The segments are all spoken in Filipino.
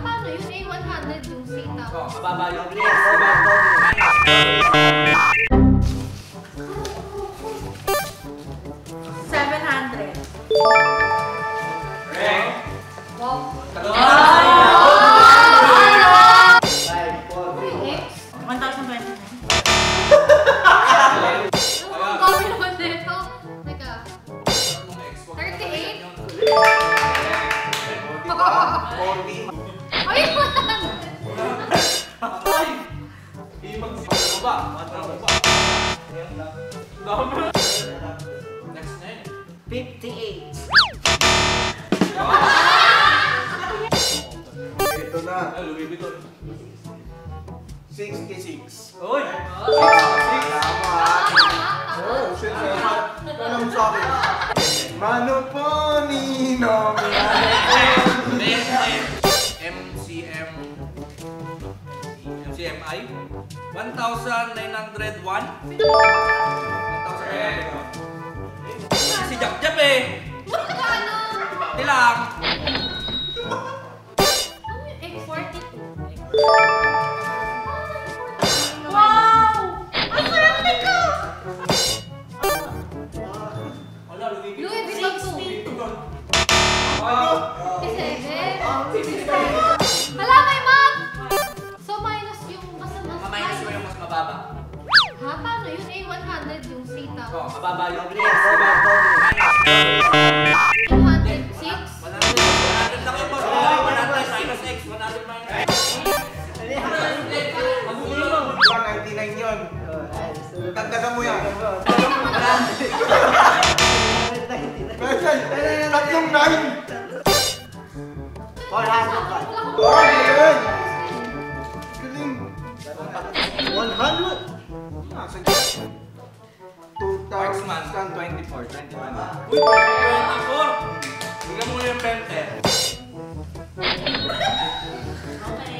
paano yun? Eh, 100 yung sita. Oh, mababa yung Seven hundred. Wow. Five, four, three. X? 100. Next na yun. Fifty-eight. Ito na. Louis Vuitton. 66. Uy! Tama. Oh, shit. Alam sa akin. Mano po, Nino. MCM MCMI 1,901 1,901 Si Jap Jap eh! Magkano? Hindi lang! Mababa. Ha? Paano yun? Eh, 100 yung sita. Oo, oh, mababa yung bilis. Mababa yung bilis. 106? 100 lang yung mababa. 100 minus x. 100 minus x. Magugulo mo. 199 yun. Tagdagan mo yan. Tatlong 9! 400 pa. 400! Lalo! Nasa dyan. 2024, 21. Uy, 24! Bigyan mo yung pente.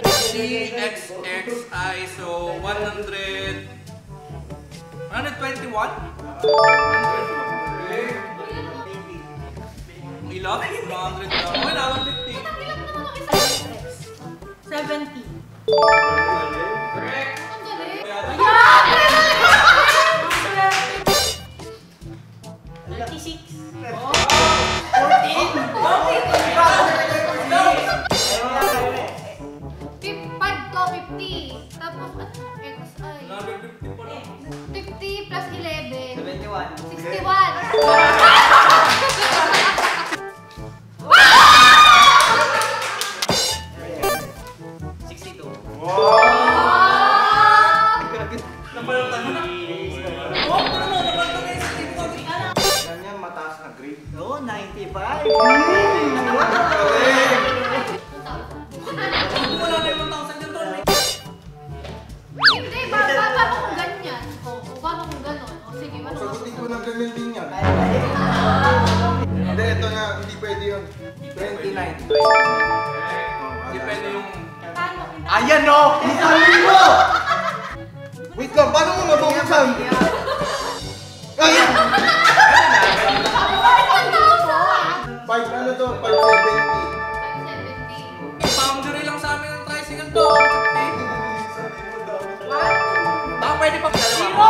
CXXI, so 100... 121? 121. Ilan? 100 lang. Wala, 121. 50 plus 11. 71. 61. Ah! Napalitan mo na. Oh, ano mo? Napalitan mo yung 60. Ganyan mataas na grade. Oo, 95. Ganyan din yan. Hindi, ito na. Hindi pwede yun. 29. Depende yung... Paano? Ayan o! Isang mo! Wait lang, paano mo mabuksan? Ayan! 5 ano to? 570. 570. Boundary lang sa amin ng tricycle to. 150. Baka pwede pa dalawa. Zero,